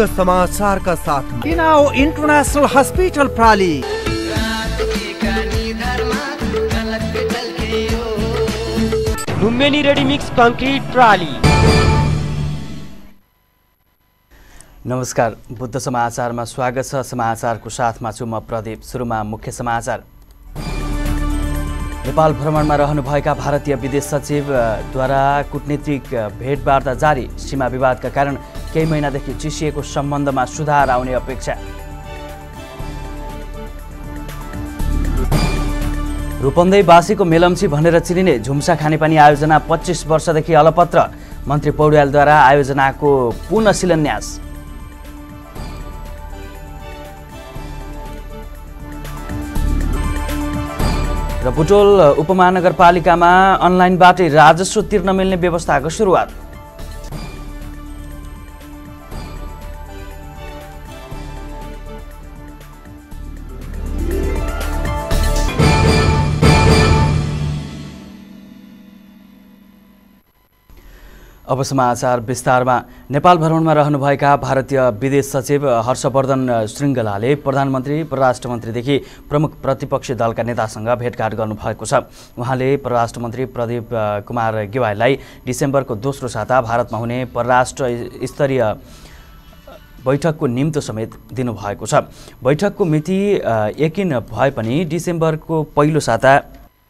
बुद्ध समाचारका साथ इनाओ इंटरनेशनल हॉस्पिटल प्राली लुम्बिनी रेडी मिक्स कङ्क्रिट प्राली नमस्कार बुद्ध समाचारमा स्वागत छ। समाचारको साथमा छु म प्रदीप। सुरुमा मुख्य समाचार। नेपाल भ्रमणमा रहनुभएका भारतीय विदेश सचिवद्वारा कुटनीतिक भेटवार्ता जारी। सीमा विवादका कारण केही महिनादेखि चिसिएको सम्बन्धमा सुधार आउने अपेक्षा। रूपन्देहीवासीको मेलम्ची भनेर चिनिने झुम्सा खानेपानी आयोजना पच्चिस वर्षदेखि अलपत्र मन्त्री पौड्यालद्वारा आयोजनाको पुनः शिलान्यास। र बुटोल उपमहानगरपालिकामा अनलाइनबाटै राजस्व तिर्न मिल्ने व्यवस्थाको सुरुवात। अब समाचार विस्तारमा। नेपाल भ्रमणमा रहनुभएका भारतीय विदेश सचिव हर्षवर्धन श्रृङ्गलाले प्रधानमन्त्री परराष्ट्र मन्त्रीदेखि प्रमुख प्रतिपक्षी दलका नेतासँग भेटघाट गर्नुभएको छ। उहाँले परराष्ट्र मन्त्री प्रदीप कुमार गेवालीलाई डिसेम्बरको दोस्रो साता भारतमा हुने परराष्ट्र स्तरीय बैठकको निम्तो समेत दिनुभएको छ। बैठकको मिति यकिन भए पनि डिसेम्बरको पहिलो साता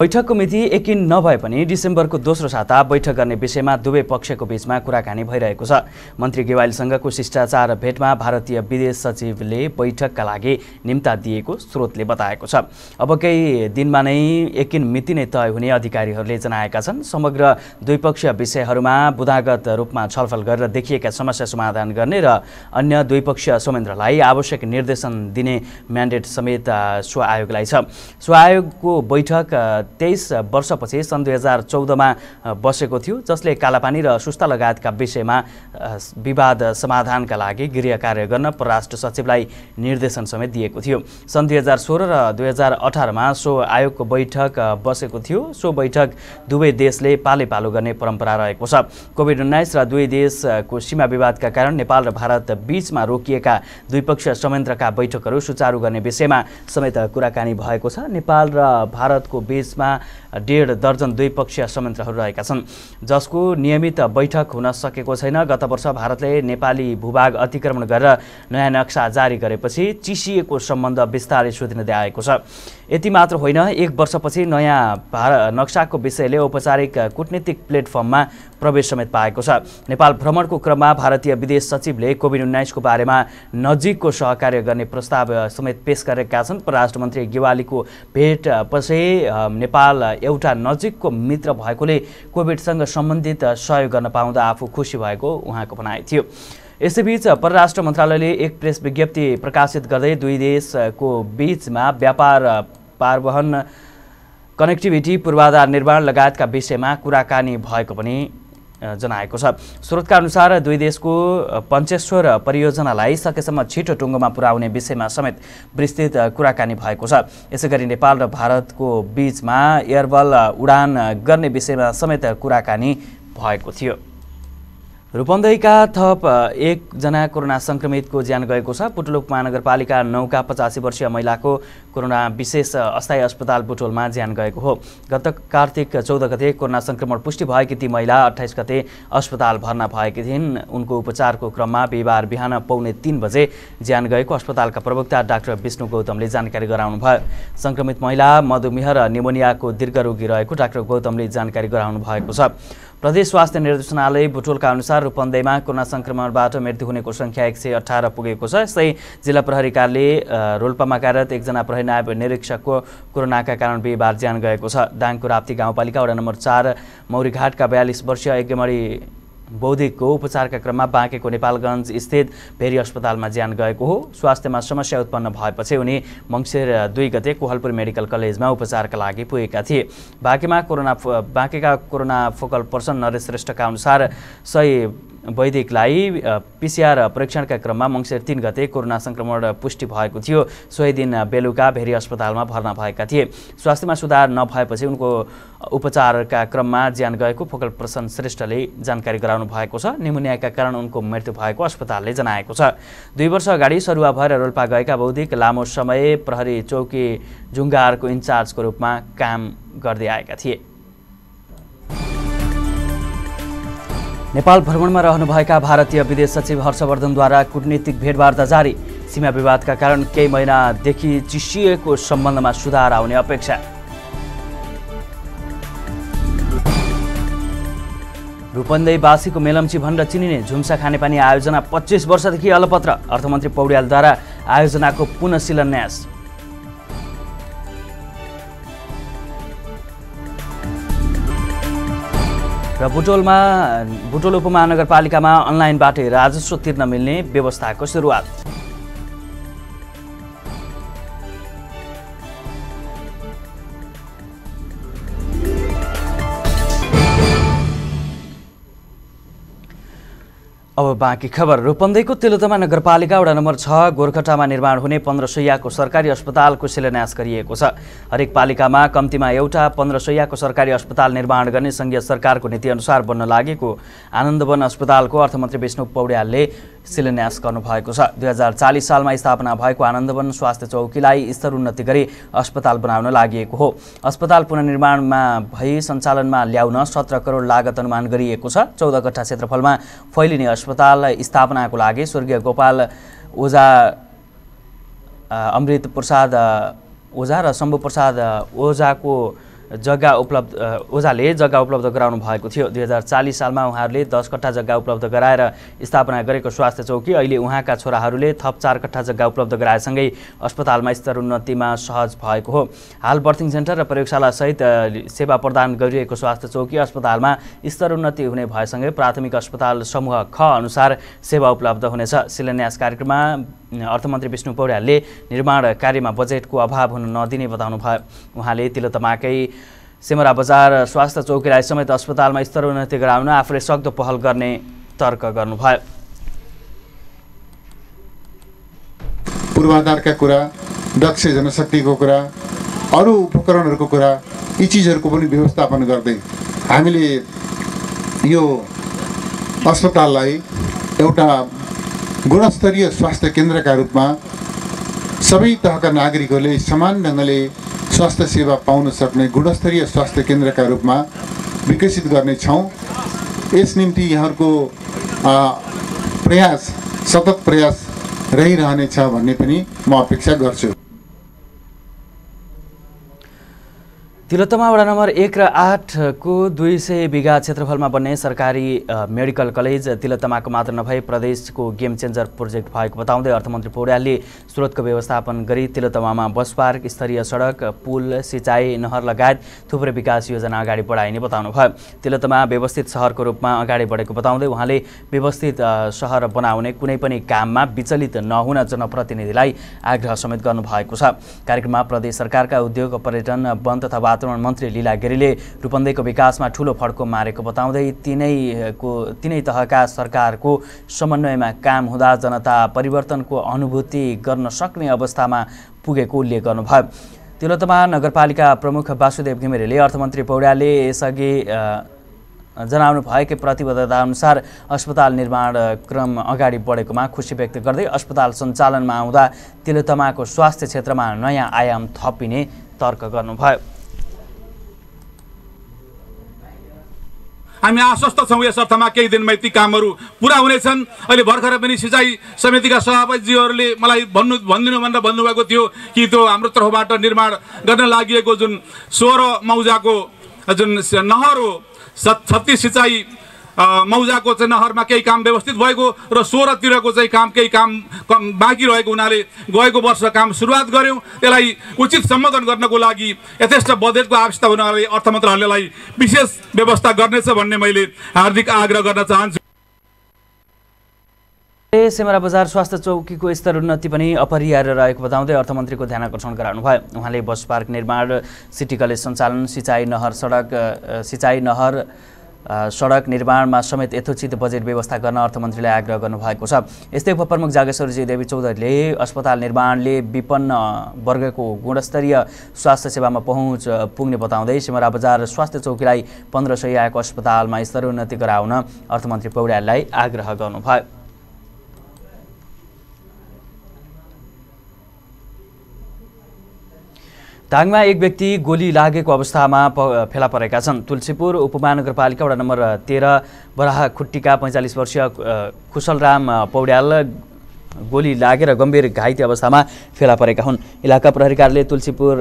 बैठकको मिति एकिन नभए पनि डिसेम्बरको दोस्रो साता बैठक गर्ने विषयमा दुवै पक्षको बीचमा कुराकानी भइरहेको छ। मन्त्री गेवालीसँगको शिष्टाचार भेटमा भारतीय विदेश सचिवले बैठकका लागि निम्ता दिएको स्रोतले बताएको छ। अब केही दिनमा नै एकिन मिति नै तय हुने अधिकारीहरूले जनाएका छन्। समग्र द्विपक्षीय विषयहरूमा बुदागत रूपमा छलफल गरेर देखिएका समस्या समाधान गर्ने र अन्य द्विपक्षीय संयन्त्रलाई आवश्यक निर्देशन दिने म्यान्डेट समेत स्व आयोगलाई छ। स्व आयोगको बैठक तेइस वर्षपछि सन् दुई हजार चौधमा बसेको थियो जसले कालापानी र सुस्ता लगायतका विषयमा विवाद समाधानका लागि गृह कार्य गर्न परराष्ट्र सचिवलाई निर्देशन समेत दिएको थियो। सन् दुई हजार सोह्र र दुई हजार अठारमा सो आयोगको बैठक बसेको थियो। सो बैठक दुवै देशले पाले पालो गर्ने परम्परा रहेको छ। कोभिड उन्नाइस र दुवै देशको सीमा विवादका कारण नेपाल र भारत बीचमा रोकिएका द्विपक्षीय संयन्त्रका बैठकहरू सुचारू गर्ने विषयमा समेत कुराकानी भएको छ। नेपाल र भारतको बीचमा देशमा डेढ दर्जन द्विपक्षीय संयन्त्रहरू रहेका छन् जसको नियमित बैठक हुन सकेको छैन। गत वर्ष भारतले नेपाली भूभाग अतिक्रमण गरेर नयाँ नक्सा जारी गरेपछि चिसिएको सम्बन्ध बिस्तारै सुध्रिँदै आएको छ। यति मात्र होइन एक वर्षपछि नयाँ भार नक्साको विषयले औपचारिक कुटनीतिक प्लेटफर्ममा प्रवेश समेत पाएको छ। नेपाल भ्रमणको क्रममा भारतीय विदेश सचिवले कोभिड उन्नाइसको बारेमा नजिकको सहकार्य गर्ने प्रस्ताव समेत पेश गरेका छन्। परराष्ट्र मन्त्री गेवालीको भेट पछि नेपाल एउटा नजिकको मित्र भएकोले कोभिडसँग सम्बन्धित सहयोग गर्न पाउँदा आफू खुसी भएको उहाँको भनाइ थियो। यसैबीच परराष्ट्र मन्त्रालयले एक प्रेस विज्ञप्ति प्रकाशित गर्दै दुई देशको बिचमा व्यापार पारवहन कनेक्टिभिटी पूर्वाधार निर्माण लगायतका विषयमा कुराकानी भएको पनि जनाएको छ। स्रोतका अनुसार दुई देशको पञ्चेश्वर परियोजनालाई सकेसम्म छिटो टुङ्गोमा पुर्याउने विषयमा समेत विस्तृत कुराकानी भएको छ। यसै गरी नेपाल र भारतको बिचमा एयरबल उडान गर्ने विषयमा समेत कुराकानी भएको थियो। रूपन्देहीका थप एकजना कोरोना सङ्क्रमितको ज्यान गएको छ। पुटुलुक महानगरपालिका नौका पचासी वर्षीय महिलाको कोरोना विशेष अस्थायी अस्पताल बुटोलमा ज्यान गएको हो। गत कार्तिक चौध गते कोरोना सङ्क्रमण पुष्टि भएकी ती महिला अठाइस गते अस्पताल भर्ना भएकी थिइन्। उनको उपचारको क्रममा बिहिबार बिहान पौने तिन बजे ज्यान गएको अस्पतालका प्रवक्ता डाक्टर विष्णु गौतमले जानकारी गराउनु भयो सङ्क्रमित महिला मधुमेह र निमोनियाको दीर्घरोगी रहेको डाक्टर गौतमले जानकारी गराउनु भएको छ। प्रदेश स्वास्थ्य निर्देशनालय बुटोलका अनुसार रूपन्देहीमा कोरोना सङ्क्रमणबाट मृत्यु हुनेको सङ्ख्या एक सय अठार पुगेको छ। यस्तै जिल्ला प्रहरी रोल्पामा कार्यरत एकजना प्रहरी नायब निरीक्षकको कोरोनाका कारण बिहिबार ज्यान गएको छ। दाङको राप्ती गाउँपालिका वडा नम्बर चार मौरीघाटका बयालिस वर्षीय यज्ञमणी बौद्धिकको उपचारका क्रममा बाँकेको नेपालगञ्ज स्थित भेरी अस्पतालमा ज्यान गएको हो। स्वास्थ्यमा समस्या उत्पन्न भएपछि उनी मङ्सिर दुई गते कोहलपुर मेडिकल कलेजमा उपचारका लागि पुगेका थिए। बाँकेमा कोरोना बाँकेका कोरोना फोकल पर्सन नरेश श्रेष्ठका अनुसार सही वैदिकलाई पिसिआर परीक्षणका क्रममा मङ्सिर तिन गते कोरोना सङ्क्रमण पुष्टि भएको थियो। सोही दिन बेलुका भेरी अस्पतालमा भर्ना भएका थिए। स्वास्थ्यमा सुधार नभएपछि उनको उपचारका क्रममा ज्यान गएको फोकल प्रसन्न श्रेष्ठले जानकारी गराउनु भएको छ। निमोनियाका कारण उनको मृत्यु भएको अस्पतालले जनाएको छ। दुई वर्ष अगाडि सरुवा भएर रोल्पा गएका बौद्धिक लामो समय प्रहरी चौकी जुङ्गारको इन्चार्जको रूपमा काम गर्दै आएका थिए। नेपाल भ्रमणमा रहनुभएका भारतीय विदेश सचिव हर्षवर्धनद्वारा कूटनीतिक भेटवार्ता जारी। सीमा विवादका कारण केही महिनादेखि चिसिएको सम्बन्धमा सुधार आउने अपेक्षा। रूपन्देहीवासीको मेलम्ची भनेर चिनिने झुम्सा खानेपानी आयोजना पच्चिस वर्षदेखि अलपत्र अर्थमन्त्री पौड्यालद्वारा आयोजनाको पुनः शिलान्यास र बुटोलमा बुटोल उपमहानगरपालिकामा अनलाइनबाटै राजस्व तिर्न मिल्ने व्यवस्थाको सुरुवात। अब बाँकी खबर रूपन्देहीको तिलोतमा नगरपालिका वडा नम्बर छ गोर्खटामा निर्माण हुने पन्ध्र सयको सरकारी अस्पतालको शिलान्यास गरिएको छ। हरेक पालिकामा कम्तीमा एउटा पन्ध्र सयको सरकारी अस्पताल निर्माण गर्ने सङ्घीय सरकारको नीतिअनुसार बन्न लागेको आनन्दवन अस्पतालको अर्थमन्त्री विष्णु पौड्यालले शिलान्यास गर्नुभएको छ। दुई हजार चालिस सालमा स्थापना भएको आनन्दवन स्वास्थ्य चौकीलाई स्तर उन्नति गरी अस्पताल बनाउन लागि हो। अस्पताल पुनर्निर्माणमा भई सञ्चालनमा ल्याउन सत्र करोड लागत अनुमान गरिएको छ। चौध कट्ठा क्षेत्रफलमा फैलिने अस्पताल स्थापनाको लागि स्वर्गीय गोपाल ओझा अमृत प्रसाद ओझा र शम्भु प्रसाद ओझाको जग्गा उपलब्ध ओझाले जग्गा उपलब्ध गराउनु भएको थियो। दुई हजार चालिस सालमा उहाँहरूले दस कट्ठा जग्गा उपलब्ध गराएर स्थापना गरेको स्वास्थ्य चौकी। अहिले उहाँका छोराहरूले थप चार कट्ठा जग्गा उपलब्ध गराएसँगै अस्पतालमा स्तर उन्नतिमा सहज भएको हो। हाल बर्थिङ सेन्टर र प्रयोगशालासहित सेवा प्रदान गरिरहेको स्वास्थ्य चौकी अस्पतालमा स्तर उन्नति हुने भएसँगै प्राथमिक अस्पताल समूह ख अनुसार सेवा उपलब्ध हुनेछ। शिलान्यास कार्यक्रममा अर्थमन्त्री विष्णु पौड्यालले निर्माण कार्यमा बजेटको अभाव हुन नदिने बताउनु भयो। उहाँले तिलोतमाकै सिमरा बजार स्वास्थ्य चौकीलाई समेत अस्पतालमा स्तर उन्नति गराउन आफूले सक्दो पहल गर्ने तर्क गर्नुभयो। पूर्वाधारका कुरा दक्ष जनशक्तिको कुरा अरू उपकरणहरूको कुरा यी चिजहरूको पनि व्यवस्थापन गर्दै हामीले यो अस्पताललाई एउटा गुणस्तरीय स्वास्थ्य केन्द्रका रूपमा सबै तहका नागरिकहरूले समान ढङ्गले स्वास्थ्य सेवा पाउन सक्ने गुणस्तरीय स्वास्थ्य केन्द्रका रूपमा विकसित गर्नेछौँ यस निम्ति यहाँहरूको प्रयास सतत प्रयास रहिरहनेछ भन्ने पनि म अपेक्षा गर्छु। तिलोत्तमा वडा नम्बर एक र आठको दुई सय बिघा क्षेत्रफलमा बन्ने सरकारी मेडिकल कलेज तिलोत्तमाको मात्र नभई प्रदेशको गेम चेन्जर प्रोजेक्ट भएको बताउँदै अर्थमन्त्री पौड्यालले स्रोतको व्यवस्थापन गरी तिलोत्तमामा बस पार्क स्तरीय सडक पुल सिँचाइ नहर लगायत थुप्रै विकास योजना अगाडि बढाइने बताउनु भयो तिलोत्तमा व्यवस्थित सहरको रूपमा अगाडि बढेको बताउँदै उहाँले व्यवस्थित सहर बनाउने कुनै पनि काममा विचलित नहुन जनप्रतिनिधिलाई आग्रह समेत गर्नुभएको छ। कार्यक्रममा प्रदेश सरकारका उद्योग पर्यटन वन तथा वातावरण मन्त्री लीला गिरीले रूपन्देहीको विकासमा ठुलो फड्को मारेको बताउँदै तिनैको तिनै तहका सरकारको समन्वयमा काम हुँदा जनता परिवर्तनको अनुभूति गर्न सक्ने अवस्थामा पुगेको उल्लेख गर्नुभयो। तिलोत्तमा नगरपालिका प्रमुख वासुदेव घिमिरेले अर्थमन्त्री पौड्यालले यसअघि जनाउनु भएकै प्रतिबद्धता अनुसार अस्पताल निर्माण क्रम अगाडि बढेकोमा खुसी व्यक्त गर्दै अस्पताल सञ्चालनमा आउँदा तिलोत्तमाको स्वास्थ्य क्षेत्रमा नयाँ आयाम थपिने तर्क गर्नुभयो। हामी आश्वस्त छौँ यस अर्थमा केही दिनमा ती कामहरू पुरा हुनेछन्। अहिले भर्खर पनि सिँचाइ समितिका सभापतिजीहरूले मलाई भन्नु भनिदिनु भनेर भन्नुभएको थियो कि त्यो हाम्रो तर्फबाट निर्माण गर्न लागि जुन सोह्र मौजाको जुन नहर हो छत्तिस सिँचाइ मौजाको चाहिँ नहरमा केही काम व्यवस्थित भएको र सोह्रतिरको चाहिँ काम केही काम कम बाँकी रहेको हुनाले गएको वर्ष काम सुरुवात गऱ्यौँ त्यसलाई उचित सम्बोधन गर्नको लागि यथेष्ट बजेटको आवश्यकता हुनाले अर्थमन्त्रीहरूलाई विशेष व्यवस्था गर्नेछ भन्ने मैले हार्दिक आग्रह गर्न चाहन्छु। सेमरा बजार स्वास्थ्य चौकीको स्तर उन्नति पनि अपरिहार्य रहेको बताउँदै अर्थमन्त्रीको ध्यान आकर्षण गराउनुभयो उहाँले बस पार्क निर्माण सिटी कलेज सञ्चालन सिँचाइ नहर सडक सिँचाइ नहर सडक निर्माणमा समेत यथोचित बजेट व्यवस्था गर्न अर्थमन्त्रीले आग्रह गर्नुभएको छ। यस्तै उपप्रमुख जागेश्वरजी देवी चौधरीले अस्पताल निर्माणले विपन्न वर्गको गुणस्तरीय स्वास्थ्य सेवामा पहुँच पुग्ने बताउँदै सिमरा बजार स्वास्थ्य चौकीलाई पन्ध्र सय आएको अस्पतालमा स्तरोन्नति गराउन अर्थमन्त्री पौड्याललाई आग्रह गर्नुभयो। दाङमा एक व्यक्ति गोली लागेको अवस्थामा प फेला परेका छन्। तुलसीपुर उपमहानगरपालिका वडा नम्बर तेह्र बराहखुट्टीका पैँचालिस वर्षीय कुशलराम पौड्याल गोली लागेर गम्भीर घाइते अवस्थामा फेला परेका हुन्। इलाका प्रहरी कार्यालय तुलसीपुर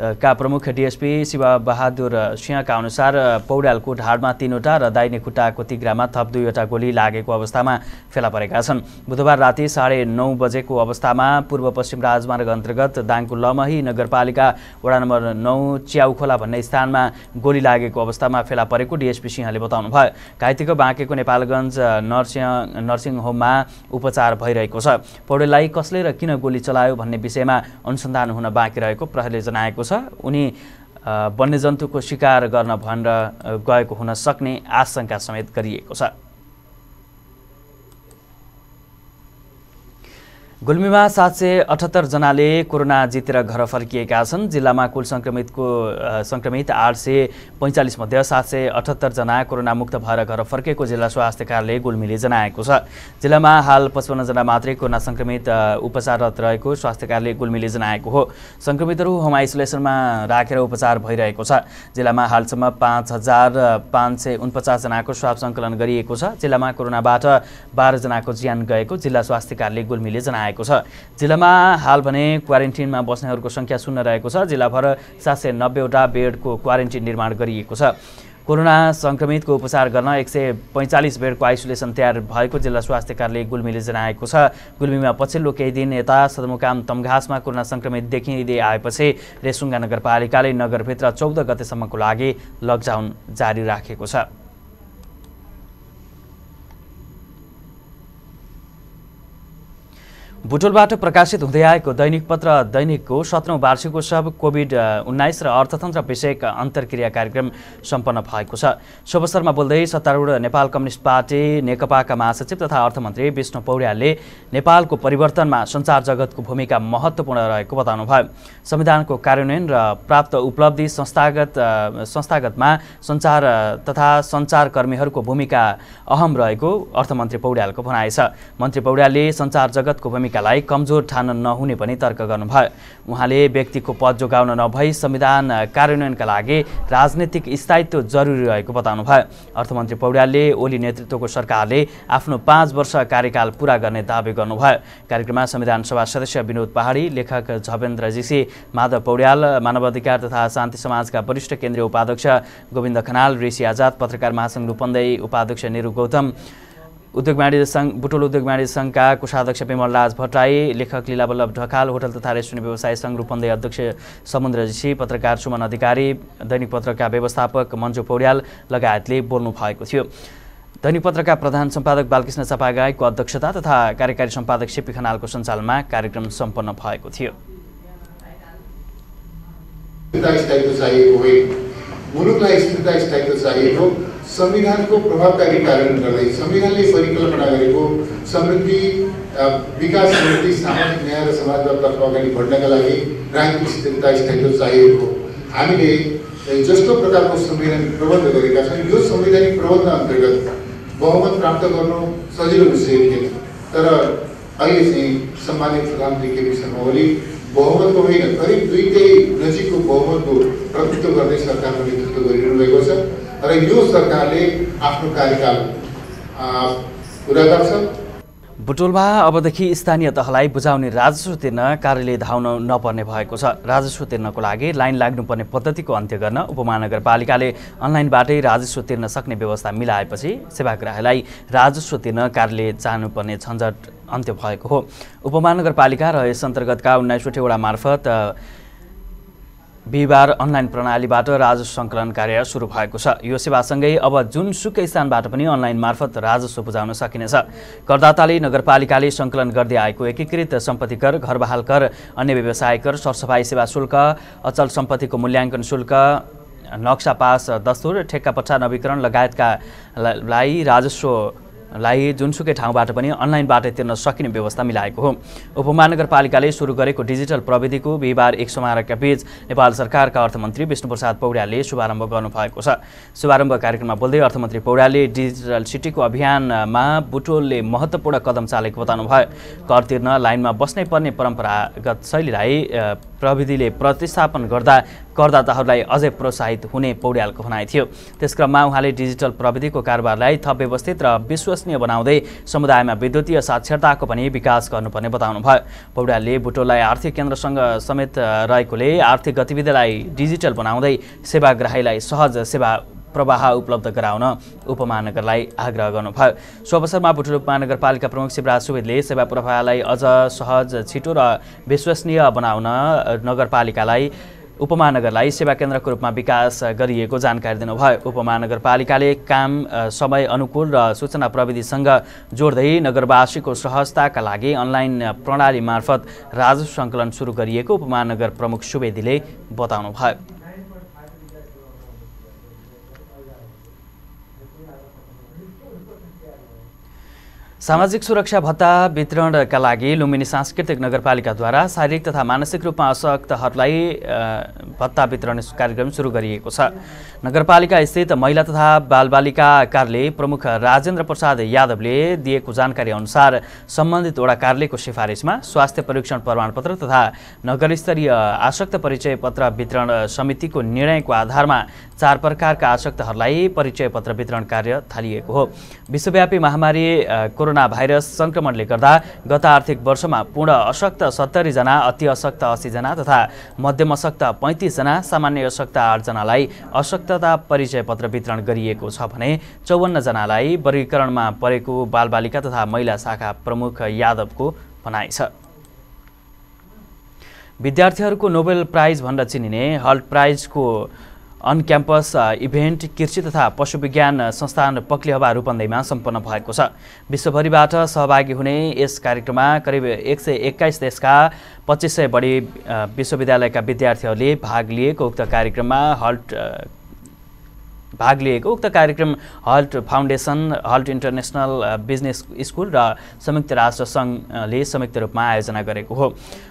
का प्रमुख डिएसपी शिव बहादुर सिंहका अनुसार पौड्यालको ढाडमा तिनवटा र दाहिने खुट्टाको तिग्रामा थप दुईवटा गोली लागेको अवस्थामा फेला परेका छन्। बुधबार राति साढे नौ बजेको अवस्थामा पूर्व पश्चिम राजमार्ग अन्तर्गत दाङको लमही नगरपालिका वडा नम्बर नौ च्याउखोला भन्ने स्थानमा गोली लागेको अवस्थामा फेला परेको डिएसपी सिंहले बताउनुभयो। घाइतेको बाँकेको नेपालगञ्ज नर्सिङ नर्सिङ होममा उपचार भइरहेको छ। पौडेललाई कसले र किन गोली चलायो भन्ने विषयमा अनुसन्धान हुन बाँकी रहेको प्रहरीले जनाएको छ। उनी अ, वन्यजन्तुको शिकार गर्न भनेर गएको हुन सक्ने आशंका समेत गरिएको छ। गुल्मीमा सात सय अठहत्तरजनाले कोरोना जितेर घर फर्किएका छन्। जिल्लामा कुल सङ्क्रमितको सङ्क्रमित आठ सय पैँचालिस मध्ये सात सय अठहत्तरजना कोरोना मुक्त भएर घर फर्केको जिल्ला स्वास्थ्य कार्यालय गुल्मीले जनाएको छ। जिल्लामा हाल पचपन्नजना मात्रै कोरोना सङ्क्रमित उपचाररत रहेको स्वास्थ्य कार्यालय गुल्मीले जनाएको हो। सङ्क्रमितहरू होम आइसोलेसनमा राखेर उपचार भइरहेको छ। जिल्लामा हालसम्म पाँच हजार पाँच सय उनपचासजनाको स्वाब सङ्कलन गरिएको छ। जिल्लामा कोरोनाबाट बाह्रजनाको ज्यान गएको जिल्ला स्वास्थ्य कार्यालय गुल्मीले जनाएको छ। जिल्लामा हाल भने क्वारेन्टिनमा बस्नेहरूको सङ्ख्या शून्य रहेको छ। जिल्लाभर सात सय नब्बेवटा बेडको क्वारेन्टिन निर्माण गरिएको छ। कोरोना सङ्क्रमितको उपचार गर्न एक सय पैँचालिस बेडको आइसोलेसन तयार भएको जिल्ला स्वास्थ्य कार्यालय गुल्मीले जनाएको छ। गुल्मीमा पछिल्लो केही दिन यता सदरमुकाम तमघासमा कोरोना सङ्क्रमित देखिँदै आएपछि रेसुङ्गा नगरपालिकाले नगरभित्र चौध गतेसम्मको लागि लकडाउन जारी राखेको छ। बुटोलबाट प्रकाशित हुँदै आएको दैनिक पत्र दैनिकको सत्रौँ वार्षिकोत्सव कोभिड उन्नाइस र अर्थतन्त्र विषयक अन्तर्क्रिया कार्यक्रम सम्पन्न भएको छ। सो अवसरमा बोल्दै सत्तारूढ नेपाल कम्युनिस्ट पार्टी नेकपाका महासचिव तथा अर्थमन्त्री विष्णु पौड्यालले नेपालको परिवर्तनमा सञ्चार जगतको भूमिका महत्त्वपूर्ण रहेको बताउनुभयो। संविधानको कार्यान्वयन र प्राप्त उपलब्धि संस्थागत संस्थागतमा सञ्चार तथा सञ्चारकर्मीहरूको भूमिका अहम रहेको अर्थमन्त्री पौड्यालको भनाइ छ। मन्त्री पौड्यालले सञ्चार जगतको भूमिकालाई कमजोर ठान्न नहुने पनि तर्क गर्नुभयो। उहाँले व्यक्तिको पद जोगाउन नभई संविधान कार्यान्वयनका लागि राजनीतिक स्थायित्व जरुरी रहेको बताउनुभयो। अर्थमन्त्री पौड्यालले ओली नेतृत्वको सरकारले आफ्नो पाँच वर्ष कार्यकाल पुरा गर्ने दावी गर्नुभयो। कार्यक्रममा संविधान सभा सदस्य विनोद पहाडी लेखक झवेन्द्र जीसी माधव पौड्याल मानवाधिकार तथा शान्ति समाजका वरिष्ठ केन्द्रीय उपाध्यक्ष गोविन्द खनाल ऋषि आजाद पत्रकार महासङ्घ रूपन्देही उपाध्यक्ष निरु गौतम उद्योग वाणिज्य सङ्घ बुटोल उद्योग वाणिज्य सङ्घका कोषाध्यक्ष पेमल राज भट्टराई लेखक लीलावल्लभ ढकाल होटल तथा रेस्टुरेन्ट व्यवसाय सङ्घ रूपन्देही अध्यक्ष समुद्र ऋषि पत्रकार सुमन अधिकारी दैनिक पत्रका व्यवस्थापक मन्जु पौड्याल लगायतले बोल्नु भएको थियो। दैनिक पत्रका प्रधान सम्पादक बालकृष्ण चपागाईको अध्यक्षता तथा कार्यकारी सम्पादक सिपी खनालको सञ्चालनमा कार्यक्रम सम्पन्न भएको थियो। मुलुकलाई स्थिरता स्थायित्व चाहिएको संविधानको प्रभावकारी कार्यान्वयन गर्दै संविधानले परिकल्पना गरेको समृद्धि विकास समृद्धि सामाजिक न्याय र समाजवादतर्फ अगाडि बढ्नका लागि राजनीतिक स्थिरता स्थायित्व चाहिएको। हामीले जस्तो प्रकारको संविधान प्रबन्ध गरेका छौँ यो संवैधानिक प्रबन्ध अन्तर्गत बहुमत प्राप्त गर्नु सजिलो विषय थिएन। तर अहिले चाहिँ सम्मानित प्रधानमन्त्री केपी शर्मा ओली बहुमतको होइन करिब दुईटै नजिकको बहुमतको गर्दै सरकारको नेतृत्व गरिरहनु भएको छ र यो सरकारले आफ्नो कार्यकाल पुरा गर्छ बुटोलमा अबदेखि स्थानीय तहलाई बुझाउने राजस्व तिर्न कार्यालय धाउन नपर्ने भएको छ राजस्व तिर्नको लागि लाइन लाग्नुपर्ने पद्धतिको अन्त्य गर्न उपमहानगरपालिकाले अनलाइनबाटै राजस्व तिर्न सक्ने व्यवस्था मिलाएपछि सेवाग्राहीलाई राजस्व तिर्न कार्यालय जानुपर्ने झन्झट अन्त्य भएको हो। उपमहानगरपालिका र यस अन्तर्गतका उन्नाइसवटै वडा मार्फत बिहिबार अनलाइन प्रणालीबाट राजस्व सङ्कलन कार्य सुरु भएको छ। यो सेवासँगै अब जुनसुकै स्थानबाट पनि अनलाइन मार्फत राजस्व बुझाउन सकिनेछ। करदाताले नगरपालिकाले सङ्कलन गर्दै आएको एकीकृत सम्पत्ति कर घरबहाल कर अन्य व्यवसाय कर सरसफाइ सेवा शुल्क अचल सम्पत्तिको मूल्याङ्कन शुल्क नक्सा पास दस्तुर ठेक्का पट्टा नवीकरण लगायतका लाई राजस्व लाई जुनसुकै ठाउँबाट पनि अनलाइनबाट तिर्न सकिने व्यवस्था मिलाएको हो। उपमहानगरपालिकाले सुरु गरेको डिजिटल प्रविधिको बिहिबार एक समारोहका बीच नेपाल सरकारका अर्थमन्त्री विष्णुप्रसाद पौड्यालले शुभारम्भ गर्नुभएको छ। शुभारम्भ कार्यक्रममा बोल्दै अर्थमन्त्री पौड्यालले डिजिटल सिटीको अभियानमा बुटोलले महत्त्वपूर्ण कदम चालेको बताउनुभयो। कर तिर्न लाइनमा बस्नै पर्ने परम्परागत शैलीलाई प्रविधिले प्रतिस्थापन गर्दा करदाताहरूलाई अझै प्रोत्साहित हुने पौड्यालको भनाइ थियो। त्यस क्रममा उहाँले डिजिटल प्रविधिको कारोबारलाई थप व्यवस्थित र विश्वसनीय बनाउँदै समुदायमा विद्युतीय साक्षरताको पनि विकास गर्नुपर्ने बताउनुभयो। पौड्यालले बुटोललाई आर्थिक केन्द्रसँग समेत रहेकोले आर्थिक गतिविधिलाई डिजिटल बनाउँदै सेवाग्राहीलाई सहज सेवा प्रवाह उपलब्ध गराउन उपमहानगरलाई आग्रह गर्नुभयो। सो अवसरमा बुटुल उपमहानगरपालिका प्रमुख शिवराज सुवेदले सेवा प्रवाहलाई अझ सहज छिटो र विश्वसनीय बनाउन नगरपालिकालाई उपमहानगरलाई सेवा केन्द्रको रूपमा विकास गरिएको जानकारी दिनुभयो। उपमहानगरपालिकाले काम समय अनुकूल र सूचना प्रविधिसँग जोड्दै नगरवासीको सहजताका लागि अनलाइन प्रणाली मार्फत राजस्व सङ्कलन सुरु गरिएको उपमहानगर प्रमुख सुवेदीले बताउनुभयो। सामाजिक सुरक्षा भत्ता वितरणका लागि लुम्बिनी सांस्कृतिक नगरपालिकाद्वारा शारीरिक तथा मानसिक रूपमा असक्तहरूलाई अ, भत्ता वितरण कार्यक्रम सुरु गरिएको छ। नगरपालिका स्थित महिला तथा बालबालिका कार्यालय प्रमुख राजेन्द्र प्रसाद यादवले दिएको जानकारी अनुसार सम्बन्धित वडा कार्यालयको सिफारिसमा स्वास्थ्य परीक्षण प्रमाणपत्र तथा नगरस्तरीय आसक्त परिचय पत्र वितरण समितिको निर्णयको आधारमा चार प्रकारका आसक्तहरूलाई परिचय पत्र वितरण कार्य थालिएको हो। विश्वव्यापी महामारी कोरोना भाइरस सङ्क्रमणले गर्दा गत आर्थिक वर्षमा पूर्ण अशक्त सत्तरीजना अति अशक्त अस्सीजना तथा मध्यम अशक्त पैँतिसजना सामान्य अशक्त आठजनालाई अशक्तता परिचय पत्र वितरण गरिएको छ भने चौवन्नजनालाई वर्गीकरणमा परेको बालबालिका तथा महिला शाखा प्रमुख यादवको भनाइ छ। विद्यार्थीहरूको नोबेल प्राइज भनेर चिनिने हल्ट प्राइजको अन क्याम्पस इभेन्ट कृषि तथा पशुविज्ञान संस्थान पक्लिहवा रूपन्देहीमा सम्पन्न भएको छ। विश्वभरिबाट सहभागी हुने यस कार्यक्रममा करिब एक सय एक्काइस देशका पच्चिस सय बढी विश्वविद्यालयका विद्यार्थीहरूले भाग लिएको उक्त कार्यक्रममा हल्ट भाग लिएको। उक्त कार्यक्रम Hult foundation Hult international business school र संयुक्त राष्ट्र सङ्घले संयुक्त रूपमा आयोजना गरेको हो।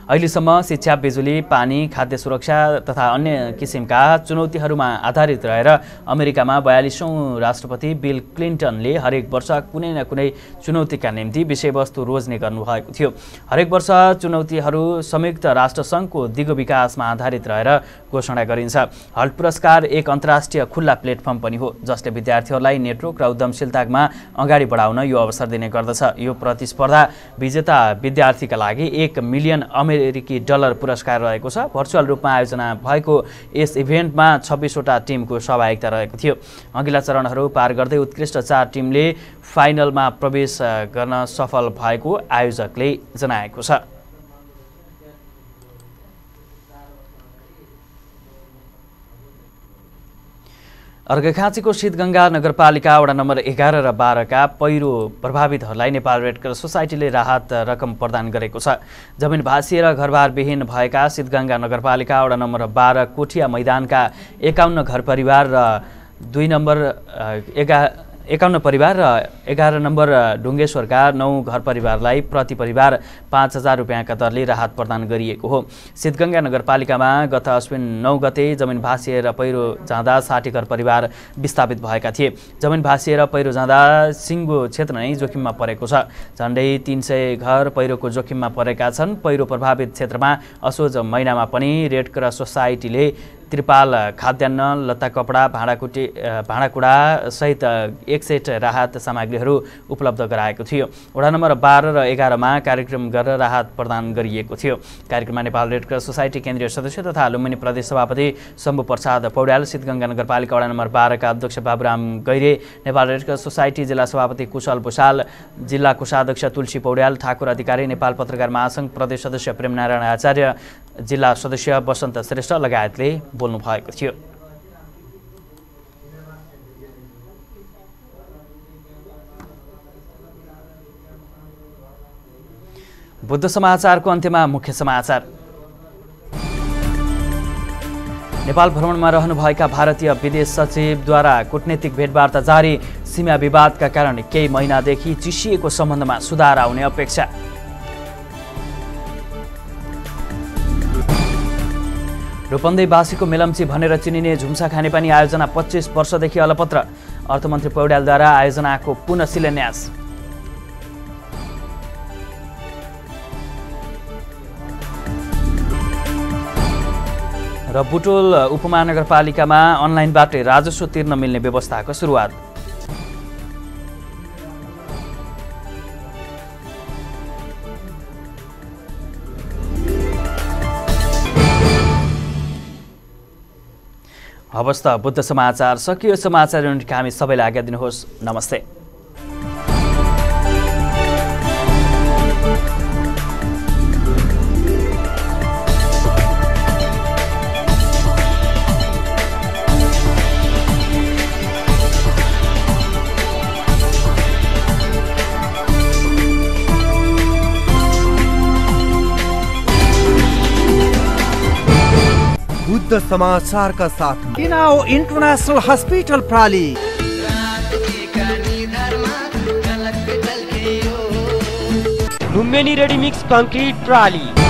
अहिलेसम्म शिक्षा बिजुली पानी खाद्य सुरक्षा तथा अन्य किसिमका चुनौतीहरूमा आधारित रहेर अमेरिकामा बयालिसौँ राष्ट्रपति बिल क्लिन्टनले हरेक वर्ष कुनै न कुनै चुनौतीका निम्ति विषयवस्तु रोज्ने गर्नुभएको थियो। हरेक वर्ष चुनौतीहरू संयुक्त राष्ट्रसङ्घको दिगो विकासमा आधारित रहेर घोषणा गरिन्छ। हल्ट पुरस्कार एक अन्तर्राष्ट्रिय खुल्ला प्लेटफर्म पनि हो जसले विद्यार्थीहरूलाई नेटवर्क र उद्यमशीलतामा अगाडि बढाउन यो अवसर दिने गर्दछ। यो प्रतिस्पर्धा विजेता विद्यार्थीका लागि एक मिलियन अमेरिकी डलर पुरस्कार रहेको छ। भर्चुअल रूपमा आयोजना भएको यस इभेन्टमा छब्बिसवटा टिमको सहभागिता रहेको थियो। अघिल्ला चरणहरू पार गर्दै उत्कृष्ट चार टिमले फाइनलमा प्रवेश गर्न सफल भएको आयोजकले जनाएको छ। अर्घखाँचीको शीतगङ्गा नगरपालिका वडा नम्बर एघार र बाह्रका पहिरो प्रभावितहरूलाई नेपाल रेड क्रस सोसाइटीले राहत रकम प्रदान गरेको छ। जमिन भाँसिएर घरबारविहीन भएका शीतगङ्गा नगरपालिका वडा नम्बर बाह्र कोठिया मैदानका एकाउन्न घर परिवार र दुई नम्बर अ, एघा एकाउन्न परिवार र एघार नम्बर ढुङ्गेश्वरका नौ घर परिवारलाई प्रति परिवार पाँच हजार रुपियाँका दरले राहत प्रदान गरिएको हो। सिद्धगङ्गा नगरपालिकामा गत अश्विन नौ गते जमिन भाँसिएर पहिरो जाँदा साठी घर परिवार विस्थापित भएका थिए। जमिन भाँसिएर पहिरो जाँदा सिङ्गो क्षेत्र नै जोखिममा परेको छ। झन्डै तिन सय घर पहिरोको जोखिममा परेका छन्। पहिरो प्रभावित क्षेत्रमा असोज महिनामा पनि रेड क्रस सोसाइटीले त्रिपाल खाद्यान्न लत्ता कपडा भाँडाकुटी भाँडाकुँडा सहित एक सेट राहत सामग्रीहरू उपलब्ध गराएको थियो। वडा नम्बर बाह्र र एघारमा कार्यक्रम गरेर राहत प्रदान गरिएको थियो। कार्यक्रममा नेपाल रेड क्रस सोसाइटी केन्द्रीय सदस्य तथा लुम्बिनी प्रदेश सभापति शम्भु प्रसाद पौड्याल सिद्धगङ्गा नगरपालिका वडा नम्बर बाह्रका अध्यक्ष Baburam Gaire Nepal red cross society जिल्ला सभापति कुशल भूषाल जिल्ला कोषाध्यक्ष तुलसी पौड्याल ठाकुर अधिकारी नेपाल पत्रकार महासङ्घ प्रदेश सदस्य प्रेमनारायण आचार्य जिल्ला सदस्य वसन्त श्रेष्ठ लगायतले बोल्नु भएको थियो। बुद्ध समाचारको अन्त्यमा मुख्य समाचार। नेपाल भ्रमणमा रहनुभएका भारतीय विदेश सचिवद्वारा कूटनीतिक भेटवार्ता जारी। सीमा विवादका कारण केही महिनादेखि चिसिएको सम्बन्धमा सुधार आउने अपेक्षा। रूपन्देहीवासीको मेलम्ची भनेर चिनिने झुम्सा खानेपानी आयोजना पच्चिस वर्षदेखि अलपत्र। अर्थमन्त्री पौड्यालद्वारा आयोजनाको पुनः शिलान्यास र बुटोल उपमहानगरपालिकामा अनलाइनबाटै राजस्व तिर्न मिल्ने व्यवस्थाको सुरुवात। हवस् त बुद्ध समाचार सकियो समाचार युनिटका हामी सबैलाई आज्ञा दिनुहोस्। नमस्ते। बुद्ध समाचार का साथ बिनाओ किनाओ इंटरनेशनल हॉस्पिटल प्राली लुम्बिनी रेडी मिक्स कंक्रीट प्राली